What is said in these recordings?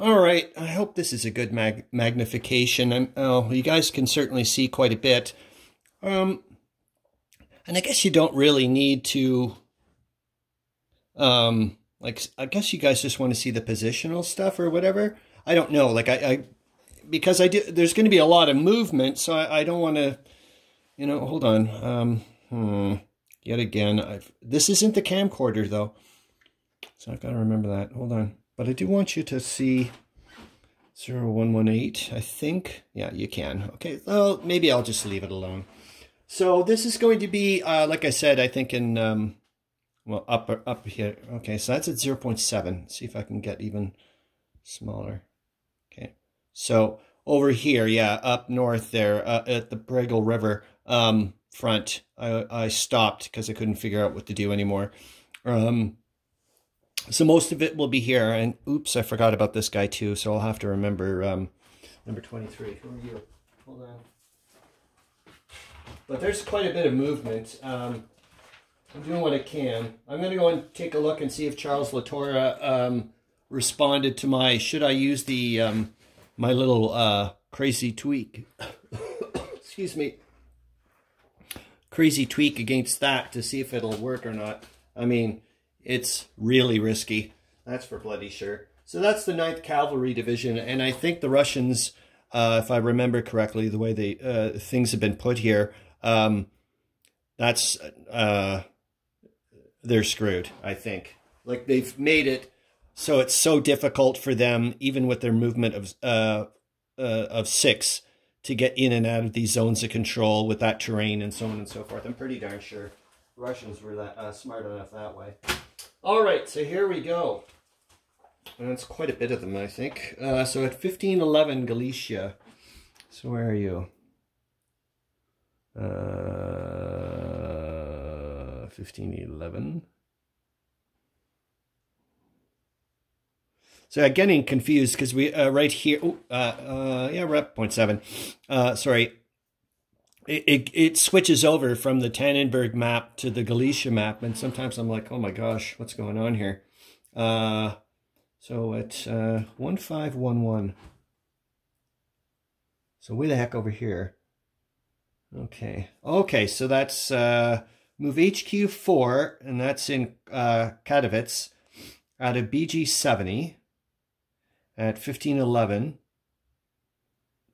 All right, I hope this is a good mag magnification. Oh, you guys can certainly see quite a bit. Um, and I guess you don't really need to, um, like, I guess you guys just want to see the positional stuff or whatever. I don't know. Like, I, I because I do, there's going to be a lot of movement, so I, I don't want to, you know, hold on. Um, hmm, yet again, I've, this isn't the camcorder, though. So I've got to remember that. Hold on. But I do want you to see 0118, I think. Yeah, you can. Okay, well, maybe I'll just leave it alone. So this is going to be, uh, like I said, I think in, um, well, up, up here. Okay, so that's at 0.7. See if I can get even smaller. Okay, so over here, yeah, up north there uh, at the Briggle River um, front, I, I stopped because I couldn't figure out what to do anymore. Um, so most of it will be here. And oops, I forgot about this guy too. So I'll have to remember um, number 23. Who are you? Hold on. But there's quite a bit of movement. Um, I'm doing what I can. I'm going to go and take a look and see if Charles Latora um, responded to my, should I use the um, my little uh, crazy tweak. Excuse me. Crazy tweak against that to see if it'll work or not. I mean, it's really risky. That's for bloody sure. So that's the 9th Cavalry Division, and I think the Russians, uh, if I remember correctly, the way they uh, things have been put here, um, that's uh, they're screwed. I think like they've made it so it's so difficult for them, even with their movement of uh, uh, of six, to get in and out of these zones of control with that terrain and so on and so forth. I'm pretty darn sure Russians were that uh, smart enough that way. All right, so here we go. It's quite a bit of them, I think. Uh, so at 1511 Galicia. So where are you? Uh, 1511. So I'm getting confused because we uh, right here, oh, uh, uh, yeah, we're at 0.7. Uh, sorry, it, it, it switches over from the Tannenberg map to the Galicia map, and sometimes I'm like, oh my gosh, what's going on here? Uh, so it's uh, 1511. So way the heck over here. Okay. Okay, so that's uh, move HQ4, and that's in uh, Katowice, out of BG70 at 1511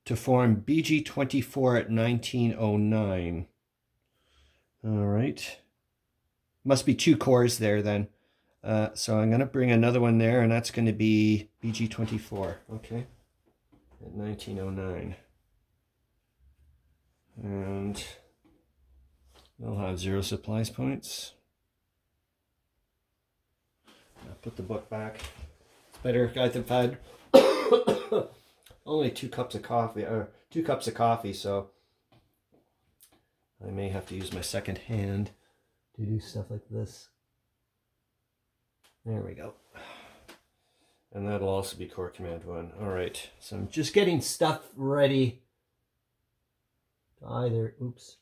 to form BG24 at 1909. All right. Must be two corps there then. Uh, so I'm going to bring another one there, and that's going to be BG24, okay, at 1909. And they'll have zero supplies points. I'll put the book back. It's better if I've had only two cups of coffee, or two cups of coffee, so I may have to use my second hand to do stuff like this. There we go. And that'll also be Corps Command 1. All right, so I'm just getting stuff ready to either, oops,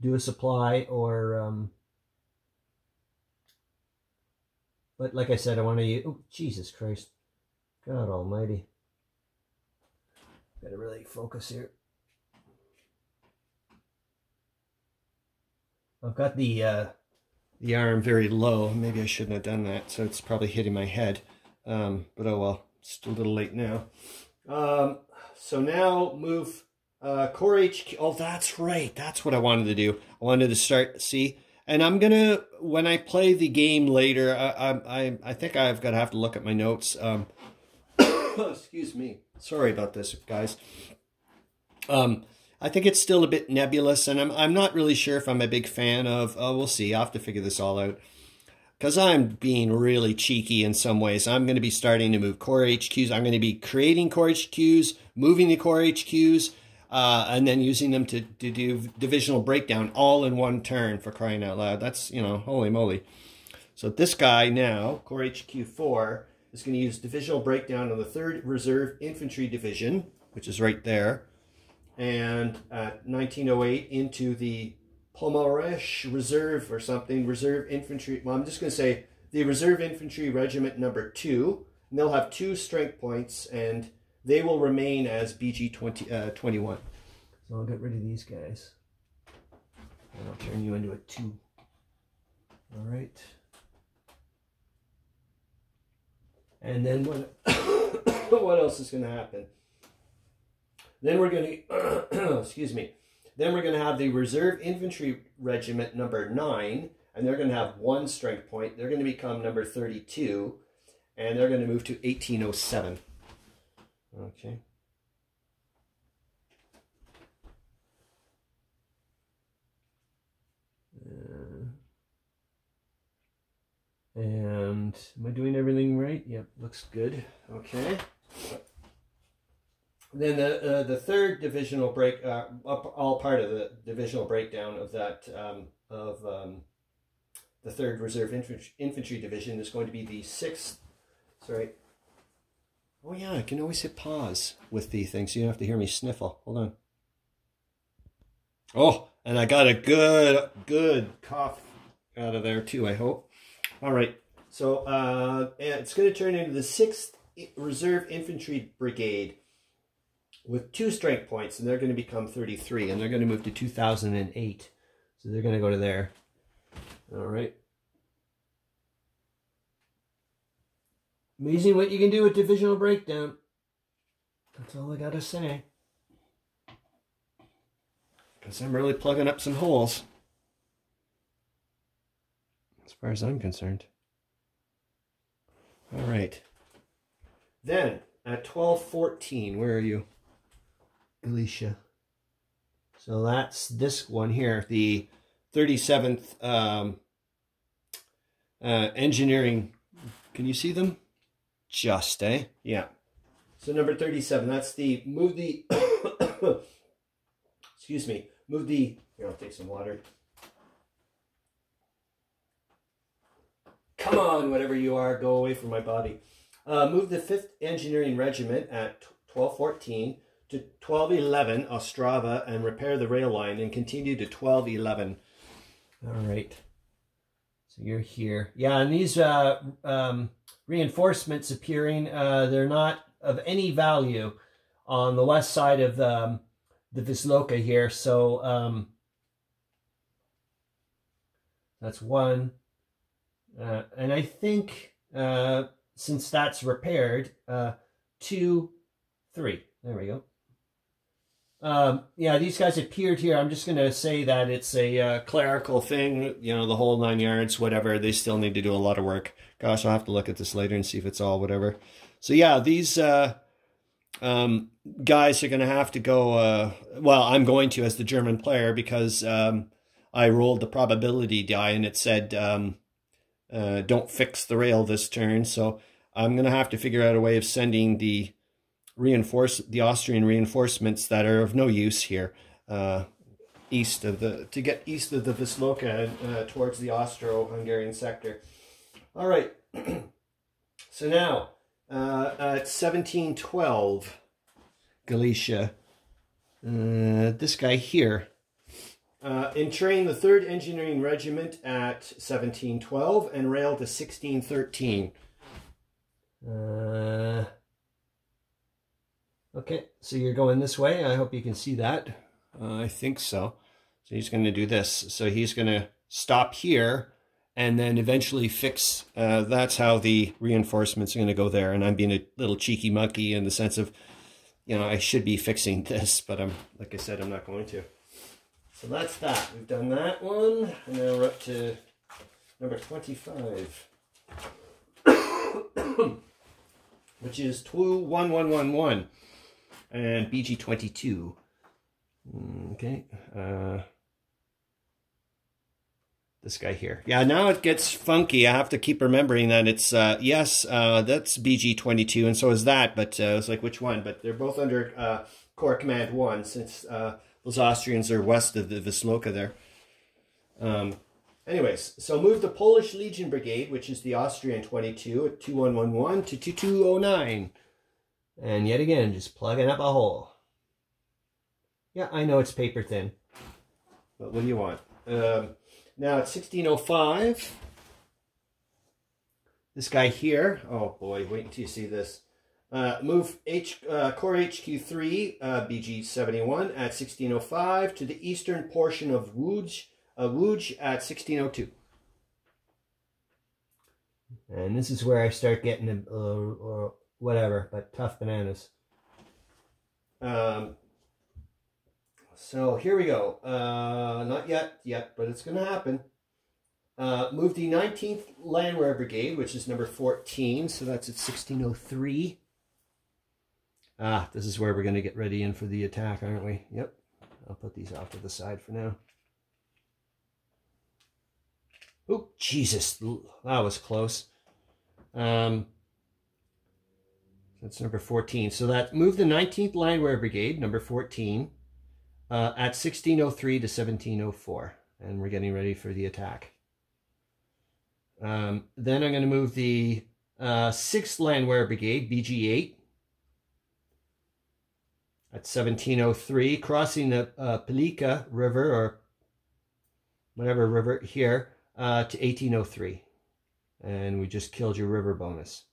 do a supply or, um, but like I said, I want to use, oh, Jesus Christ. God almighty. Gotta really focus here. I've got the uh, the arm very low. Maybe I shouldn't have done that, so it's probably hitting my head. Um, but oh well, it's a little late now. Um, so now move uh, corps HQ. Oh, that's right. That's what I wanted to do. I wanted to start, see, and I'm gonna when I play the game later. I I I think I've got to have to look at my notes. Um, excuse me. Sorry about this, guys. Um, I think it's still a bit nebulous, and I'm I'm not really sure if I'm a big fan of. Oh, we'll see. I'll have to figure this all out. Because I'm being really cheeky in some ways. I'm going to be starting to move corps HQs. I'm going to be creating corps HQs, moving the corps HQs, uh, and then using them to, to do divisional breakdown all in one turn for crying out loud. That's, you know, holy moly. So this guy now, corps HQ 4, is going to use divisional breakdown on the 3rd Reserve Infantry Division, which is right there, and at 1908 into the Pomeranian Reserve or something, Reserve Infantry, well, I'm just going to say the Reserve Infantry Regiment number 2 And they'll have two strength points, and they will remain as BG 20, uh, 21. So I'll get rid of these guys. And I'll turn you into a 2. All right. And then what, what else is going to happen? Then we're going to, excuse me, then we're going to have the Reserve Infantry Regiment number 9, and they're going to have one strength point. They're going to become number 32, and they're going to move to 1807. Okay. And am I doing everything right? Yep, looks good. Okay. Then the uh, the third divisional break, uh, all part of the divisional breakdown of that um, of um, the third Reserve Infantry, Infantry Division is going to be the sixth. Sorry. Oh yeah, I can always hit pause with the thing, so you don't have to hear me sniffle. Hold on. Oh, and I got a good good cough out of there too. I hope. All right, so uh, it's going to turn into the sixth Reserve Infantry Brigade with two strength points, and they're going to become 33, and they're going to move to 2008. So they're going to go to there. All right. Amazing what you can do with divisional breakdown. That's all I got to say. Because I'm really plugging up some holes. As far as I'm concerned. All right. Then, at 1214, where are you? Galicia. So that's this one here, the 37th um, uh, engineering. Can you see them? Just, eh? Yeah. So number 37, that's the, move the, excuse me, move the, here, I'll take some water. Come on, whatever you are, go away from my body. Uh, move the 5th Engineering Regiment at 1214 to 1211 Ostrava and repair the rail line and continue to 1211. All right. So you're here. Yeah, and these uh, um, reinforcements appearing, uh, they're not of any value on the west side of um, the Wisloka here. So um, that's one. Uh, and I think uh, since that's repaired, uh, two, three. There we go. Um, yeah, these guys appeared here. I'm just going to say that it's a uh, clerical thing, you know, the whole nine yards, whatever. They still need to do a lot of work. Gosh, I'll have to look at this later and see if it's all whatever. So, yeah, these uh, um, guys are going to have to go. Uh, well, I'm going to as the German player because um, I rolled the probability die and it said um, uh, don't fix the rail this turn. So, I'm going to have to figure out a way of sending the reinforce the Austrian reinforcements that are of no use here, uh, east of the to get east of the Wisloka uh, towards the Austro-Hungarian sector. All right, so now uh, at 1712, Galicia, uh, this guy here. Uh, entrained the 3rd Engineering Regiment at 1712 and railed to 1613. Uh, Okay, so you're going this way. I hope you can see that. Uh, I think so. So he's going to do this. So he's going to stop here and then eventually fix. Uh, that's how the reinforcements are going to go there. And I'm being a little cheeky monkey in the sense of, you know, I should be fixing this, but I'm, like I said, I'm not going to. So that's that. We've done that one. And now we're up to number 25. which is 21111 and BG22. Okay. Uh, this guy here. Yeah, now it gets funky. I have to keep remembering that it's, uh, yes, uh, that's BG22, and so is that, but uh, it's like, which one? But they're both under uh, Corps Command 1, since uh, those Austrians are west of the Wisloka there. Um, anyways, so move the Polish Legion Brigade, which is the Austrian 22, at 2111 to 2209. And yet again, just plugging up a hole. Yeah, I know it's paper thin. But what do you want? Um, now at 1605, this guy here. Oh boy, wait until you see this. Uh, move H, uh, Corps HQ3 uh, BG71 at 1605 to the eastern portion of Łódź, uh, Łódź at 1602. And this is where I start getting, uh, or whatever, but tough bananas. Um, so here we go. Uh, not yet, yet, but it's going to happen. Uh, move the 19th Landwehr Brigade, which is number 14, so that's at 1603. Ah, this is where we're going to get ready in for the attack, aren't we? Yep. I'll put these off to the side for now. Oh, Jesus. That was close. Um, that's number 14. So that moved the 19th Line Landwehr Brigade, number 14, uh, at 1603 to 1704. And we're getting ready for the attack. Um, then I'm going to move the uh, 6th Landwehr Brigade, BG8, at 1703, crossing the uh, Pilica River, or whatever river here, uh, to 1803. And we just killed your river bonus.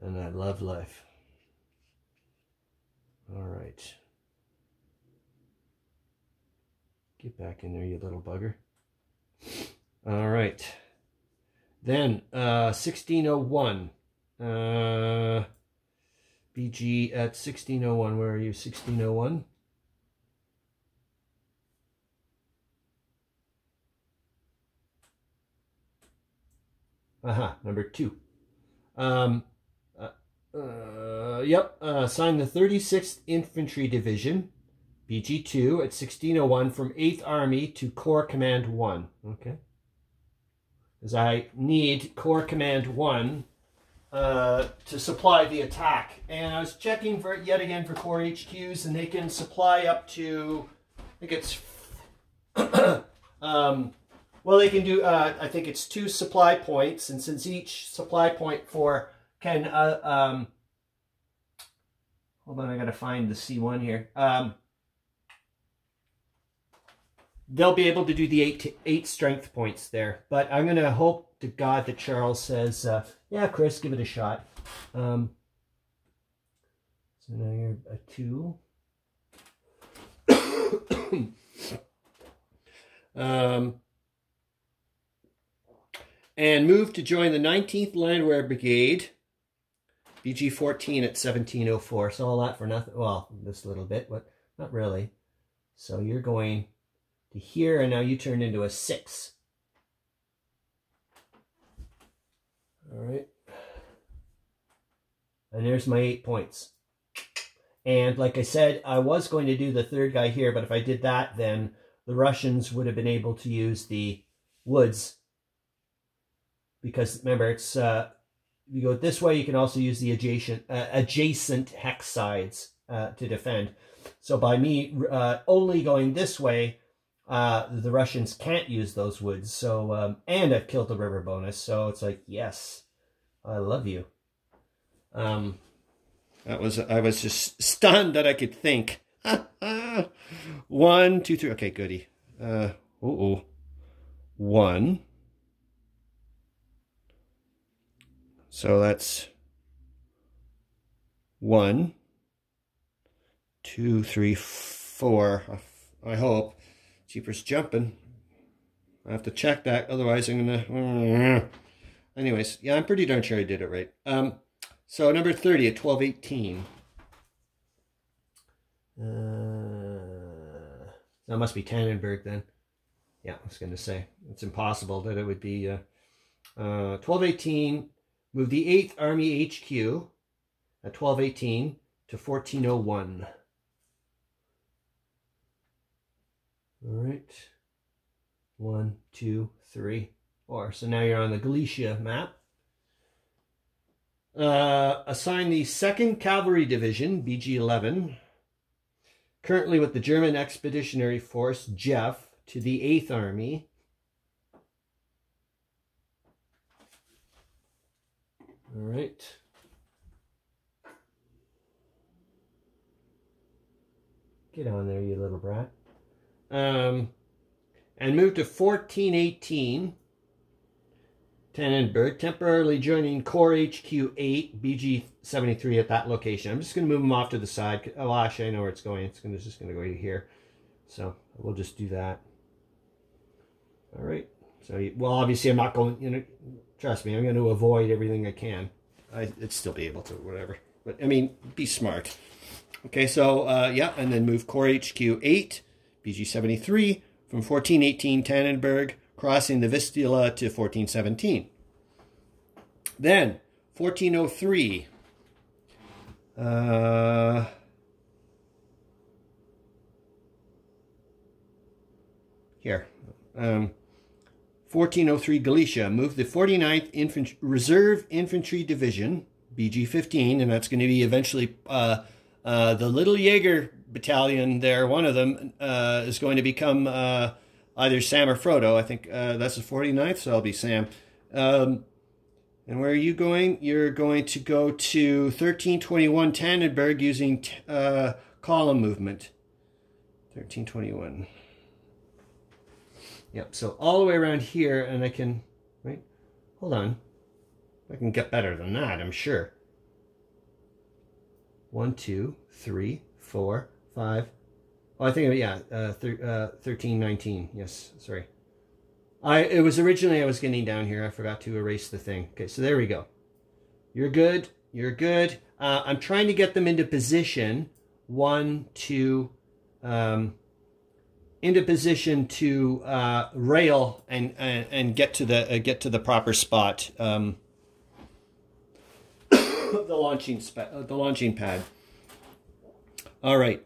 And I love life. All right. Get back in there, you little bugger. All right. Then, uh, 1601. Uh, BG at 1601. Where are you? 1601. Aha, number two. Um, uh, uh, yep, uh, signed the 36th Infantry Division, BG2, at 1601 from 8th Army to Corps Command 1. Okay. Because I need Corps Command 1 uh, to supply the attack. And I was checking for yet again for corps HQs, and they can supply up to, I think it's, um, well, they can do, uh, I think it's two supply points, and since each supply point for can, uh, um, hold on, I gotta find the C1 here. Um, they'll be able to do the eight to eight strength points there. But I'm gonna hope to God that Charles says, uh, "Yeah, Chris, give it a shot." Um, so now you're a two. um, and moved to join the 19th Landwehr Brigade, BG 14 at 1704. So all that for nothing. Well, this little bit, but not really. So you're going to here, and now you turn into a 6. All right. And there's my 8 points. And like I said, I was going to do the third guy here, but if I did that, then the Russians would have been able to use the woods because remember it's uh, you go this way you can also use the adjacent uh, adjacent hex sides uh, to defend so by me uh, only going this way uh, the Russians can't use those woods so um, and I've killed the river bonus so it's like yes I love you. Um that was I was just stunned that I could think. One two three okay goody. Uh oh one. So that's one, two, three, four. I hope. Jeepers jumping. I have to check that, otherwise I'm gonna. Anyways, yeah, I'm pretty darn sure I did it right. Um, so number 30 at 1218. Uh, that must be Tannenberg then. Yeah, I was to say. It's impossible that it would be uh, uh, 1218 Move the 8th Army HQ at 1218 to 1401. All right. One, two, three, four. So now you're on the Galicia map. Uh, assign the 2nd Cavalry Division, BG-11, currently with the German Expeditionary Force, Jeff, to the 8th Army. All right. Get on there, you little brat. Um, and move to 1418 Tannenberg, temporarily joining Corps HQ8, BG73 at that location. I'm just going to move them off to the side. Oh, actually, I know where it's going. It's, gonna, it's just going to go here. So we'll just do that. All right. So, well, obviously, I'm not going, you know, trust me, I'm going to avoid everything I can. I, would still be able to, whatever. But, I mean, be smart. Okay, so, uh, yeah, and then move Corps HQ8, BG73, from 1418 Tannenberg crossing the Vistula to 1417. Then, 1403, uh, here, um, 1403 Galicia moved the 49th Infant Reserve Infantry Division, BG-15, and that's going to be eventually uh, uh, the Little Jaeger Battalion there. One of them uh, is going to become uh, either Sam or Frodo. I think uh, that's the 49th, so I'll be Sam. Um, and where are you going? You're going to go to 1321 Tannenberg using uh, column movement. 1321. Yep, so all the way around here, and I can, right? Hold on. I can get better than that, I'm sure. One, two, three, four, five, Oh, I think, yeah, uh, uh, 13, 19. Yes, sorry. I It was originally, I was getting down here. I forgot to erase the thing. Okay, so there we go. You're good. You're good. Uh, I'm trying to get them into position. One, two, um, into position to uh, rail and, and, and get to the uh, get to the proper spot. Um, the launching uh, the launching pad. All right.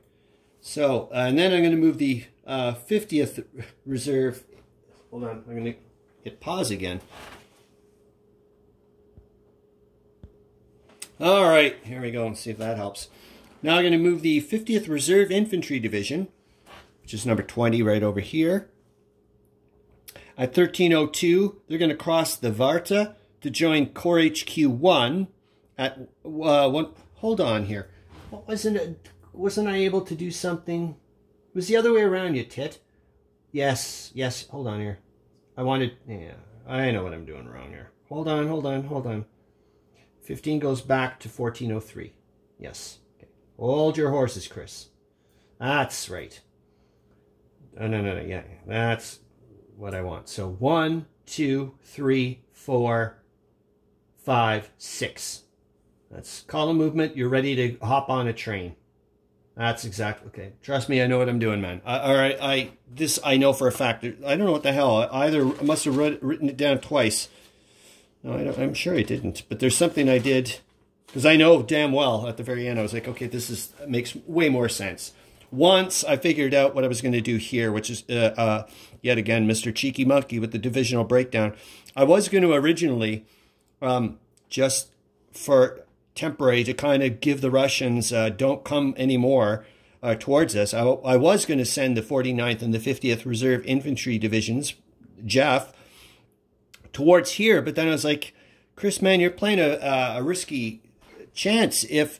So, uh, and then I'm going to move the uh, 50th reserve. Hold on, I'm going to hit pause again. All right, here we go and see if that helps. Now I'm going to move the 50th Reserve Infantry Division, which is number 20 right over here. At 1302, they're going to cross the Varta to join Corps HQ 1 at uh, one. Hold on here. What wasn't it? Wasn't I able to do something? It was the other way around, you tit. Yes, yes, hold on here. I wanted, yeah, I know what I'm doing wrong here. Hold on, hold on, hold on. 15 goes back to 1403. Yes. Okay. Hold your horses, Chris. That's right. Oh, no, no, no, yeah, that's what I want. So one, two, three, four, five, six. That's column movement. You're ready to hop on a train. That's exactly okay. Trust me, I know what I'm doing, man. I, all right, I this I know for a fact. I don't know what the hell. I either must have read, written it down twice. No, I am sure I didn't. But there's something I did because I know damn well at the very end. I was like, okay, this is makes way more sense. Once I figured out what I was going to do here, which is uh, uh, yet again Mr. Cheeky Monkey with the divisional breakdown. I was going to originally um, just for temporary to kind of give the Russians uh, don't come anymore uh, towards us. I, I was going to send the 49th and the 50th Reserve Infantry Divisions, Jeff, towards here, but then I was like, Chris, man, you're playing a, a risky chance. If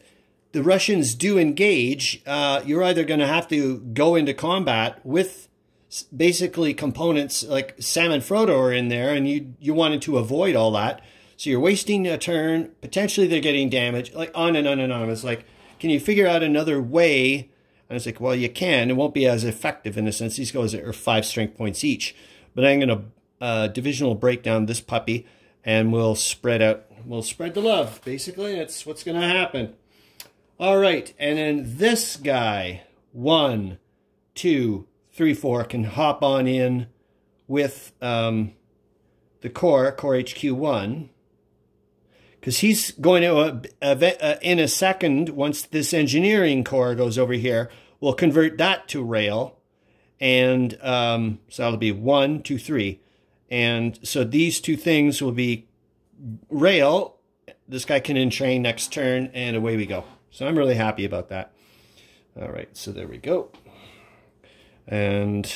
the Russians do engage, uh, you're either going to have to go into combat with basically components like Sam and Frodo are in there, and you you wanted to avoid all that. So you're wasting a turn. Potentially they're getting damaged. Like on and on and on. It's like, can you figure out another way? And it's like, well, you can. It won't be as effective in a sense. These guys are five strength points each. But I'm going to uh, divisional break down this puppy and we'll spread out. We'll spread the love. Basically, that's what's going to happen. All right. And then this guy, one, two, three, four, can hop on in with um, the corps, corps HQ1 because he's going to, uh, uh, in a second, once this engineering corps goes over here, we'll convert that to rail. And um, so that'll be one, two, three. And so these two things will be rail. This guy can entrain next turn, and away we go. So I'm really happy about that. All right, so there we go. And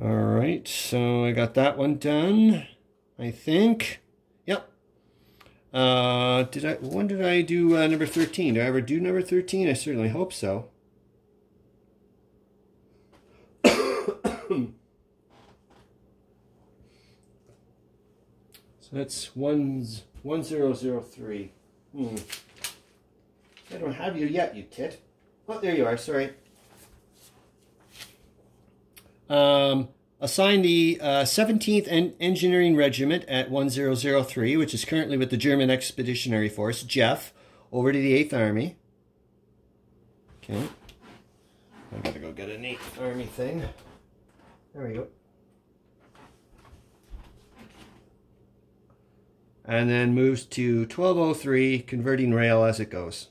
all right, so I got that one done, I think. Uh, did I? When did I do uh, number 13? Did I ever do number 13? I certainly hope so. So that's one, 1003. Hmm. I don't have you yet, you tit. Oh, there you are, sorry. Um, assigned the uh, 17th en Engineering Regiment at 1003, which is currently with the German Expeditionary Force, Jeff, over to the 8th Army. Okay. I gotta go get a neat army thing. There we go. And then moves to 1203, converting rail as it goes.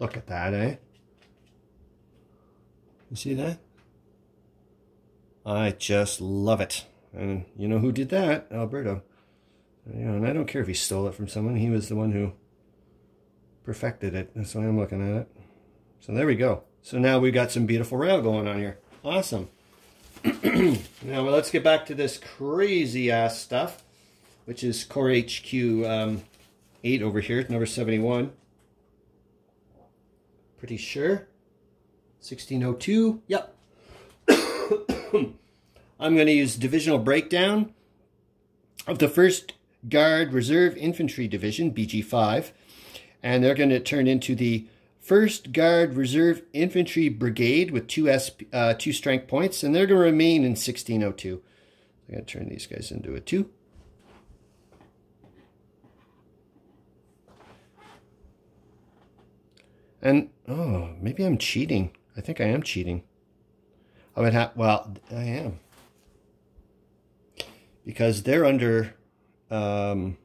Look at that, eh? You see that? I just love it. And you know who did that? Alberto. You know, and I don't care if he stole it from someone. He was the one who perfected it. That's why I'm looking at it. So there we go. So now we've got some beautiful rail going on here. Awesome. now well, let's get back to this crazy ass stuff, which is Corps HQ um, 8 over here, number 71. Pretty sure. 1602. Yep. I'm going to use divisional breakdown of the 1st Guard Reserve Infantry Division, BG5 and they're going to turn into the 1st Guard Reserve Infantry Brigade with two, SP, uh, two strength points, and they're going to remain in 1602. I'm going to turn these guys into a 2. And, oh, maybe I'm cheating. I think I am cheating. I would have, well, I am. Because they're under, um,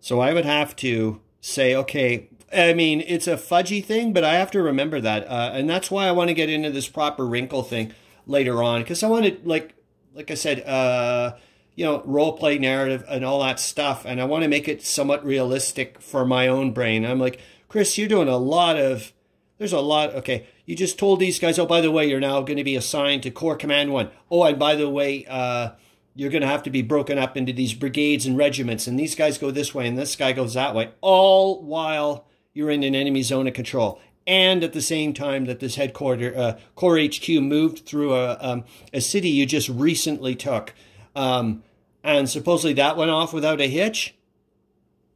so I would have to say, okay, I mean, it's a fudgy thing, but I have to remember that. Uh, and that's why I want to get into this proper wrinkle thing later on. Because I want to, like, like I said, uh, you know, role play narrative and all that stuff. And I want to make it somewhat realistic for my own brain. I'm like, Chris, you're doing a lot of, there's a lot, okay, you just told these guys, oh, by the way, you're now going to be assigned to Corps Command 1. Oh, and by the way, uh, you're going to have to be broken up into these brigades and regiments, and these guys go this way and this guy goes that way, all while you're in an enemy zone of control. And at the same time that this headquarter, uh, Corps HQ moved through a, um, a city you just recently took. Um, and supposedly that went off without a hitch,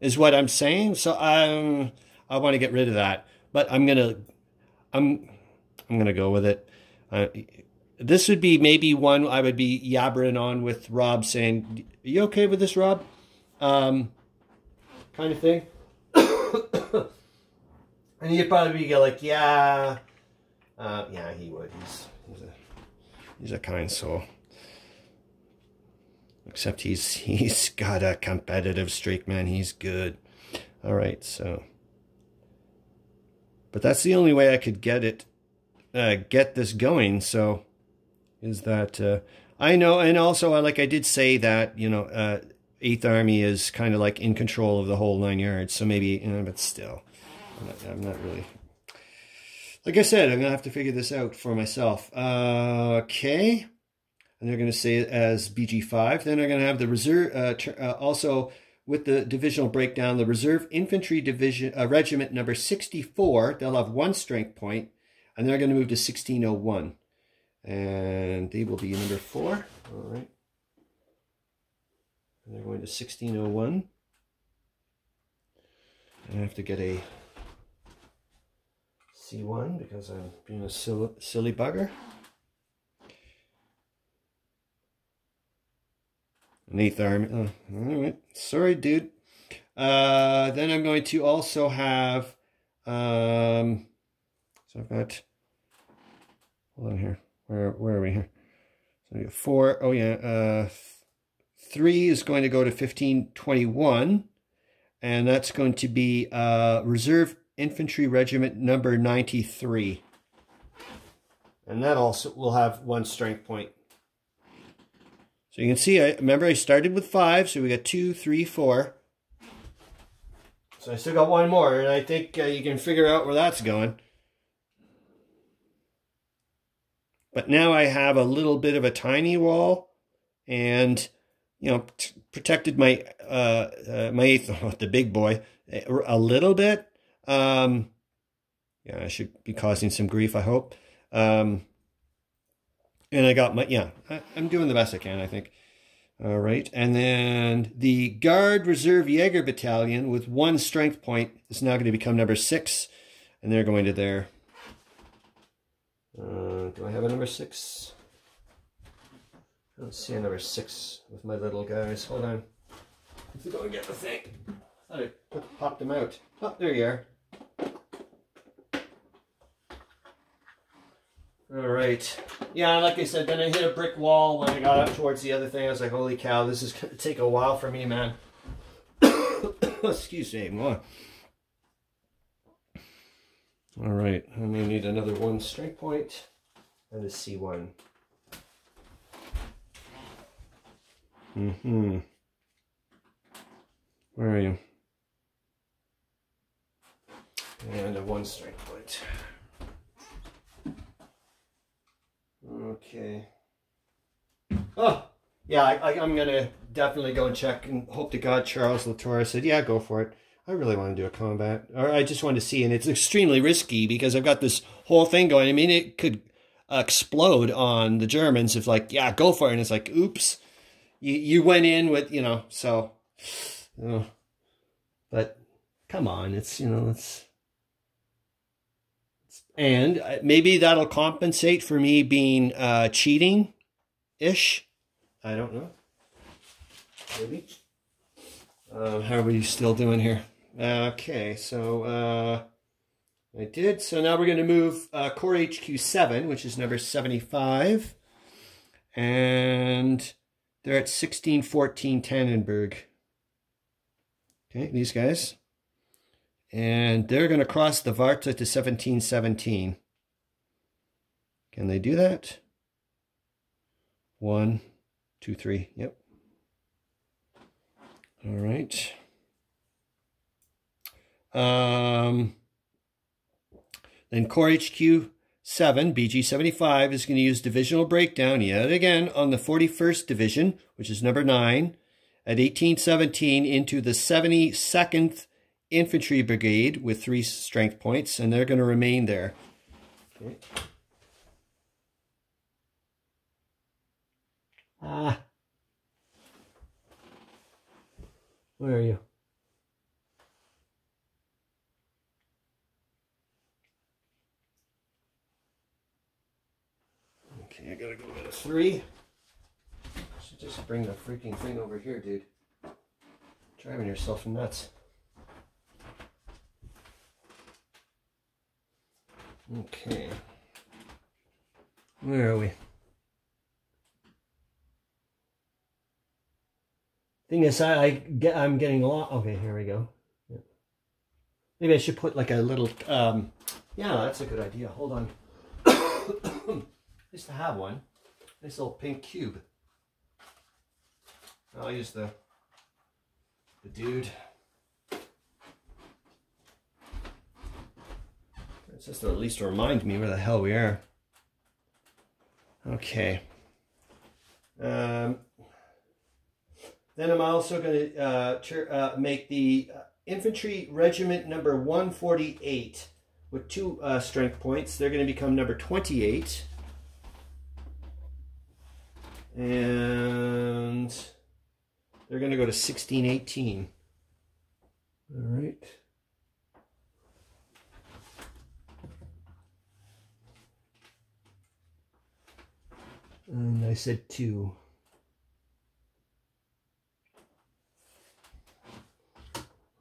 is what I'm saying. So um, I want to get rid of that. But I'm going to, I'm, I'm going to go with it. Uh, this would be maybe one I would be yabbering on with Rob saying, Are you okay with this, Rob? Um, kind of thing. and he'd probably be like, Yeah. Uh, yeah, he would. He's, he's, a, he's a kind soul. Except he's he's got a competitive streak, man. He's good. All right, so. But that's the only way I could get it, uh, get this going. So is that uh, I know, and also uh, like I did say that you know uh, Eighth Army is kind of like in control of the whole nine yards, so maybe, but still, I'm not, I'm not really. Like I said, I'm gonna have to figure this out for myself. Uh, okay, and they're gonna say it as BG5. Then they're gonna have the reserve. Uh, uh, also, with the divisional breakdown, the Reserve Infantry Division uh, Regiment number 64. They'll have one strength point, and they're going to move to 1601. And they will be number four. All right. And they're going to 1601. I have to get a C1 because I'm being a silly, silly bugger. An eighth arm. Oh, all right. Sorry, dude. Uh, then I'm going to also have, um, so I've got, hold on here where where are we here? So we got four. Oh yeah, uh, three is going to go to fifteen twenty one, and that's going to be uh, Reserve Infantry Regiment number ninety three, and that also will have one strength point. So you can see, I remember I started with five, so we got two, three, four. So I still got one more, and I think uh, you can figure out where that's going. But now I have a little bit of a tiny wall and, you know, protected my, uh, uh, my eighth, the big boy, a little bit. Um, yeah, I should be causing some grief, I hope. Um, And I got my, yeah, I, I'm doing the best I can, I think. All right. And then the Guard Reserve Jaeger Battalion with one strength point is now going to become number six. And they're going to there. Uh, do I have a number six? I don't see a number six with my little guys. Hold on. Let's go and get the thing. I I popped them out. Oh, there you are. All right. Yeah, like I said, then I hit a brick wall when I got up towards the other thing. I was like, holy cow, this is going to take a while for me, man. Excuse me. More. All right. I may need another one strength point and a C1. Mm-hmm. Where are you? And a one strength point. Okay. Oh, yeah, I, am going to definitely go and check and hope to God Charles Latour said, yeah, go for it. I really want to do a combat. Or I just want to see, and it's extremely risky because I've got this whole thing going. I mean, it could explode on the Germans if like, yeah, go for it. And it's like, oops, you, you went in with, you know, so, you know, but come on, it's, you know, it's, and uh, maybe that'll compensate for me being uh, cheating ish. I don't know. Maybe. Um, how are we still doing here? Okay, so uh, I did. So now we're going to move uh, Corps HQ 7, which is number 75. And they're at 1614 Tannenberg. Okay, these guys. And they're going to cross the Warta to 1717. Can they do that? One, two, three. Yep. All right. Um, then Corps HQ 7, BG 75, is going to use divisional breakdown yet again on the 41st Division, which is number 9, at 1817 into the 72nd infantry brigade with three strength points, and they're going to remain there. Okay. Ah. Where are you? Okay, I gotta go get a three. Should just bring the freaking thing over here, dude. Driving yourself nuts. Okay. Where are we? Thing is, I, I get, I'm getting a lot. Okay, here we go. Maybe I should put like a little. Um, yeah, that's a good idea. Hold on. Just to have one. This little pink cube. I'll use the the dude. It's just to at least remind me where the hell we are. Okay. Um, then I'm also going to uh, uh, make the uh, infantry regiment number 148 with two uh, strength points. They're going to become number 28. And they're going to go to 1618. All right. And I said two.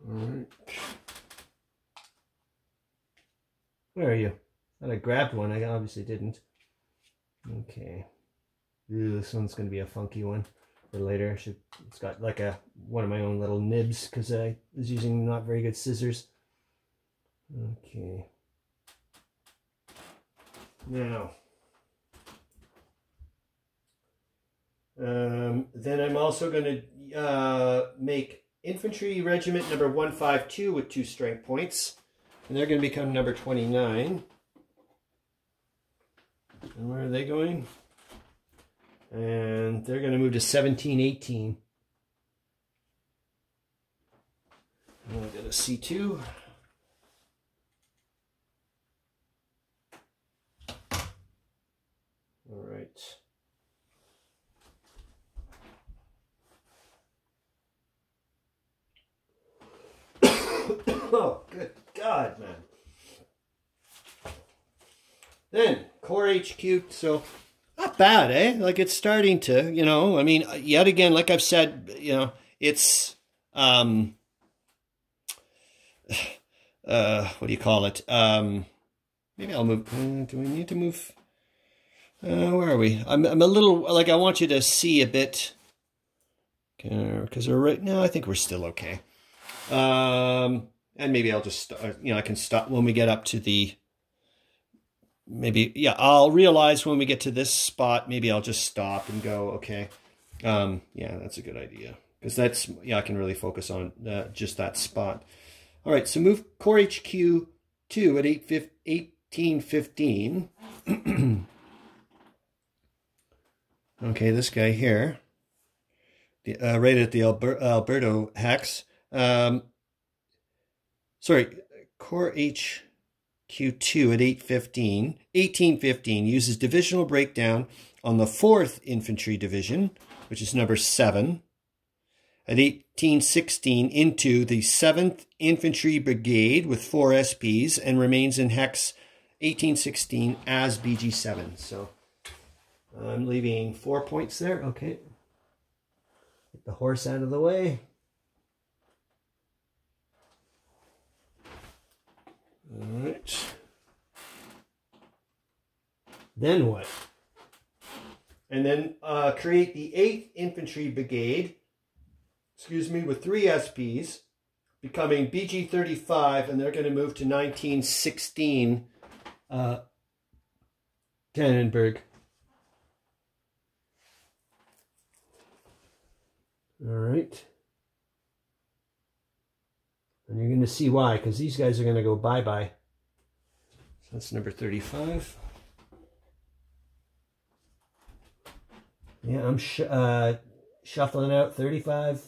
All right. Where are you? I grabbed one. I obviously didn't. Okay. Ooh, this one's going to be a funky one for later. I should. It's got like a one of my own little nibs because I was using not very good scissors. Okay. Now. Um, then I'm also going to uh, make infantry regiment number 152 with two strength points. And they're going to become number 29. And where are they going? And they're going to move to 17, 18. And we got a C2. All right. oh, good God, man. Then, Corps HQ, so not bad, eh? Like it's starting to, you know, I mean, yet again, like I've said, you know, it's, um, uh, what do you call it? Um, maybe I'll move, uh, do we need to move? Uh, where are we? I'm, I'm a little, like, I want you to see a bit, because we're right now, I think we're still okay. Um, and maybe I'll just, uh, you know, I can stop when we get up to the, maybe, yeah, I'll realize when we get to this spot, maybe I'll just stop and go, okay. Um, yeah, that's a good idea. Because that's, yeah, I can really focus on uh, just that spot. All right, so move Corps HQ 2 at 8, 1815. okay, this guy here, the, uh, right at the Alber Alberto hex. Um, sorry, Corps HQ2 at 815, 1815 uses divisional breakdown on the 4th Infantry Division, which is number 7, at 1816 into the 7th Infantry Brigade with 4 SPs and remains in Hex 1816 as BG7. So I'm leaving 4 points there. Okay. Get the horse out of the way. All right. Then what? And then uh, create the 8th Infantry Brigade, excuse me, with three SPs, becoming BG-35, and they're going to move to 1916 uh, Tannenberg. All right. And you're going to see why, because these guys are going to go bye-bye. So that's number 35. Yeah, I'm sh uh, shuffling out 35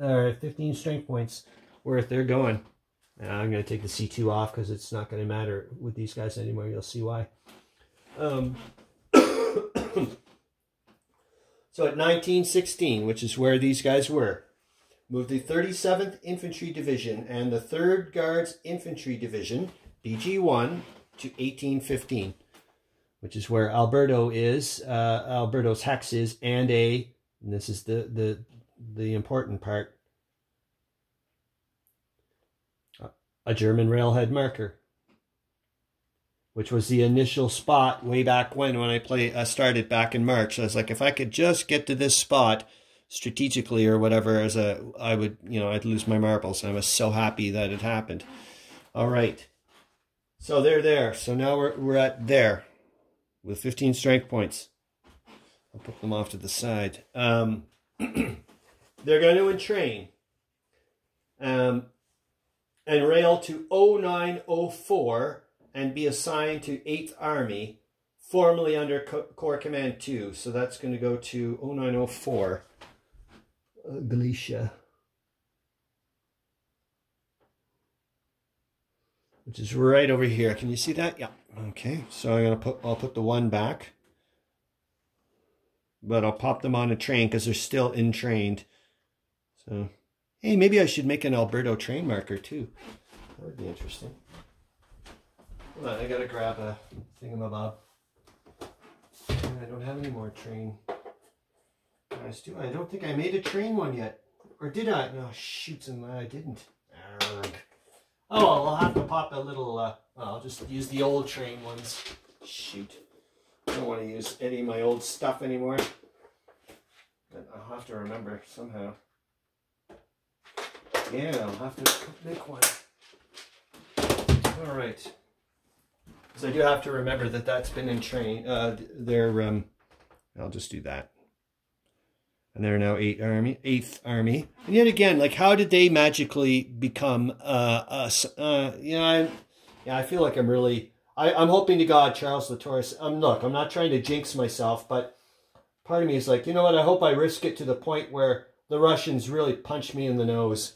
or 15 strength points worth. They're going. Now I'm going to take the C2 off because it's not going to matter with these guys anymore. You'll see why. Um, so at 1916, which is where these guys were, moved the 37th Infantry Division and the 3rd Guards Infantry Division, BG-1, to 1815, which is where Alberto is, uh, Alberto's hex is, and a, and this is the, the, the important part, a German railhead marker, which was the initial spot way back when, when I play, I started back in March. I was like, if I could just get to this spot, strategically or whatever as a I would you know I'd lose my marbles. I was so happy that it happened. All right. So they're there. So now we're we're at there with 15 strength points. I'll put them off to the side. Um, they're going to entrain um, and rail to 0904 and be assigned to 8th Army, formerly under Co Corps Command 2. So that's going to go to 0904 uh, Galicia. Which is right over here. Can you see that? Yeah. Okay. So I'm gonna put I'll put the one back. But I'll pop them on a train because they're still entrained. So hey, maybe I should make an Alberto train marker too. That would be interesting. Hold on, I gotta grab a thingamabob. I don't have any more train guys do. I don't think I made a train one yet. Or did I? No, shoots, and I didn't. Arrgh. Oh, I'll have to pop a little, uh, I'll just use the old train ones. Shoot. I don't want to use any of my old stuff anymore. But I'll have to remember somehow. Yeah, I'll have to make one. All right. So I do have to remember that that's been in train. Uh, they're, um, I'll just do that and they're now eighth army, eighth army. And yet again, like how did they magically become uh, us? Uh, you know, I, yeah, I feel like I'm really. I, I'm hoping to God Charles Latour's. Um, look, I'm not trying to jinx myself, but part of me is like, you know what? I hope I risk it to the point where the Russians really punch me in the nose.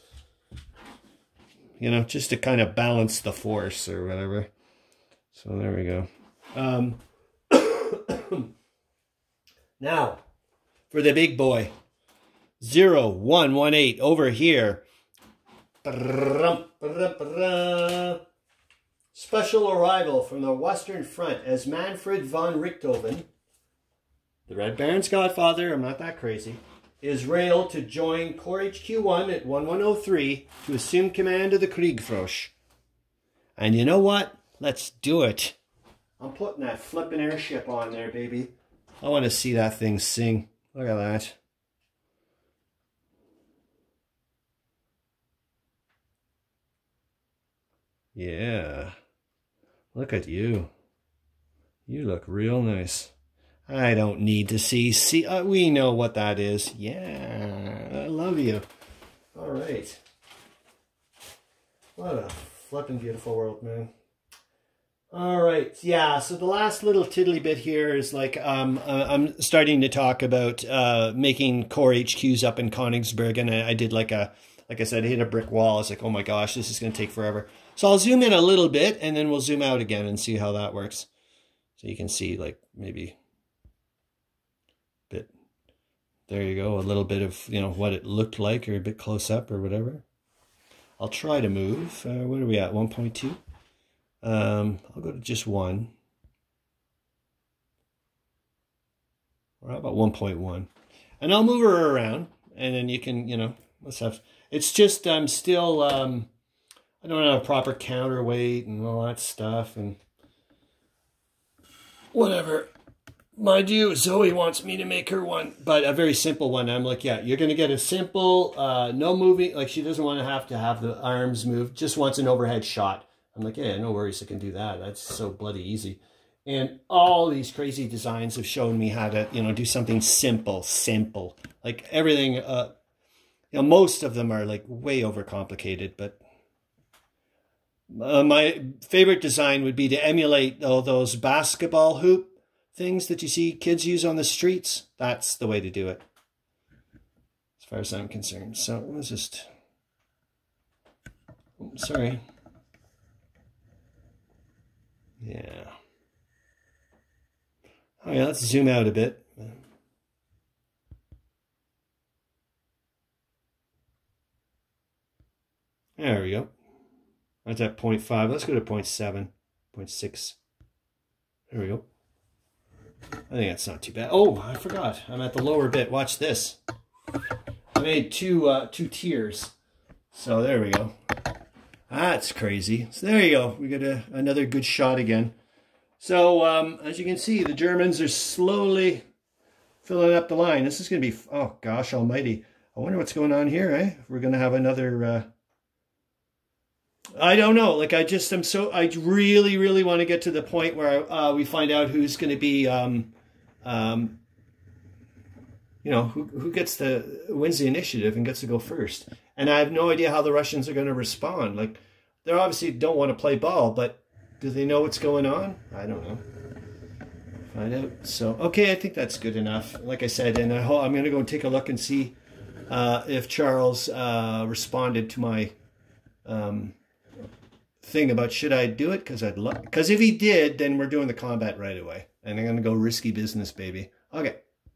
You know, just to kind of balance the force or whatever. So there we go. Um, now, for the big boy. 0118 over here. Special arrival from the Western Front as Manfred von Richthofen, the Red Baron's godfather, I'm not that crazy, is railed to join Corps HQ1 at 1103 to assume command of the Kriegfrosch. And you know what? Let's do it. I'm putting that flipping airship on there, baby. I want to see that thing sing. Look at that. Yeah. Look at you. You look real nice. I don't need to see. See, uh, we know what that is. Yeah, I love you. All right. What a flipping beautiful world, man. All right, yeah. So the last little tiddly bit here is like um, uh, I'm starting to talk about uh, making Corps HQs up in Königsberg, and I, I did like a, like I said, I hit a brick wall. I was like, oh my gosh, this is going to take forever. So I'll zoom in a little bit, and then we'll zoom out again and see how that works. So you can see like maybe bit. There you go, a little bit of you know what it looked like, or a bit close up, or whatever. I'll try to move. Uh, what are we at? 1.2. Um, I'll go to just one. Or how about 1.1? And I'll move her around and then you can, you know, let's have, it's just, I'm still, um, I don't have a proper counterweight and all that stuff and whatever. Mind you, Zoe wants me to make her one, but a very simple one. I'm like, yeah, you're going to get a simple, uh, no moving, like she doesn't want to have to have the arms move, just wants an overhead shot. I'm like, yeah, no worries, I can do that. That's so bloody easy. And all these crazy designs have shown me how to, you know, do something simple, simple. Like everything, uh, you know, most of them are like way overcomplicated, but uh, my favorite design would be to emulate all those basketball hoop things that you see kids use on the streets. That's the way to do it, as far as I'm concerned. So let's just, sorry. Yeah. Oh yeah, let's zoom out a bit. There we go. That's at 0.5. Let's go to 0.7, 0.6. There we go. I think that's not too bad. Oh, I forgot. I'm at the lower bit. Watch this. I made two uh, two tiers. So there we go. That's crazy. So there you go. We got a, another good shot again. So um, as you can see, the Germans are slowly filling up the line. This is going to be, oh gosh almighty. I wonder what's going on here, eh? We're going to have another, uh, I don't know. Like I just am so, I really, really want to get to the point where uh, we find out who's going to be, um, um, you know, who, who gets the, wins the initiative and gets to go first. And I have no idea how the Russians are going to respond. Like, they obviously don't want to play ball, but do they know what's going on? I don't know. Find out. So, okay, I think that's good enough. Like I said, and I I'm going to go and take a look and see uh, if Charles uh, responded to my um, thing about should I do it? Because I'd love. Because if he did, then we're doing the combat right away, and I'm going to go risky business, baby. Okay.